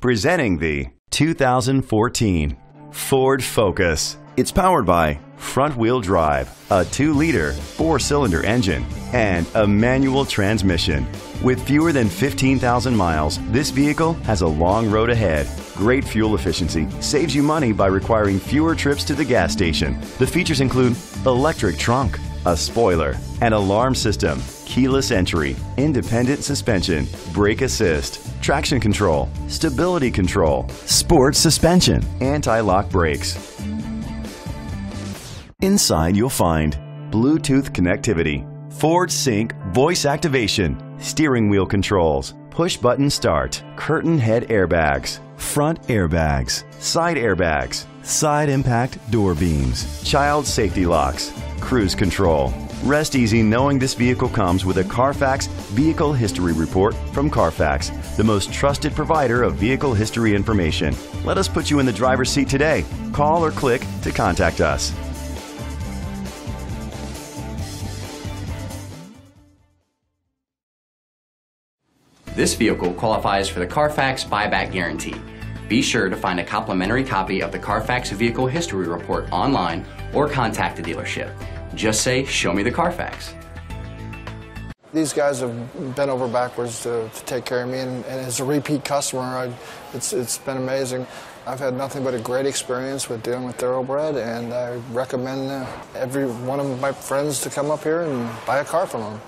Presenting the 2014 Ford Focus. It's powered by front wheel drive, a 2 liter, 4 cylinder engine, and a manual transmission. With fewer than 15,000 miles, this vehicle has a long road ahead. Great fuel efficiency saves you money by requiring fewer trips to the gas station. The features include electric trunk, a spoiler, an alarm system, keyless entry, independent suspension, brake assist, traction control, stability control, sports suspension, anti-lock brakes. Inside you'll find Bluetooth connectivity, Ford Sync voice activation, steering wheel controls, push button start, curtain head airbags, front airbags, side airbags, side impact door beams, child safety locks, cruise control. Rest easy knowing this vehicle comes with a Carfax Vehicle History Report from Carfax, the most trusted provider of vehicle history information. Let us put you in the driver's seat today. Call or click to contact us. This vehicle qualifies for the Carfax buyback guarantee. Be sure to find a complimentary copy of the Carfax Vehicle History Report online or contact the dealership. Just say, Show me the Carfax. These guys have bent over backwards to, to take care of me, and, and as a repeat customer, I, it's, it's been amazing. I've had nothing but a great experience with dealing with Thoroughbred, and I recommend uh, every one of my friends to come up here and buy a car from them.